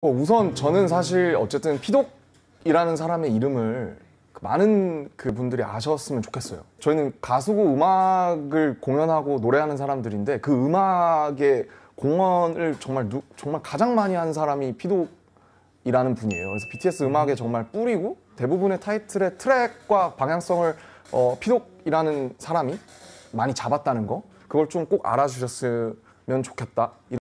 어, 우선 저는 사실 어쨌든 Pdogg이라는 사람의 이름을 많은 그 분들이 아셨으면 좋겠어요. 저희는 가수고 음악을 공연하고 노래하는 사람들인데 그 음악의 공헌을 정말 누, 정말 가장 많이 한 사람이 Pdogg이라는 분이에요. 그래서 BTS 음악의 정말 뿌리고 대부분의 타이틀의 트랙과 방향성을 어, Pdogg이라는 사람이 많이 잡았다는 거 그걸 좀 꼭 알아주셨으면 좋겠다.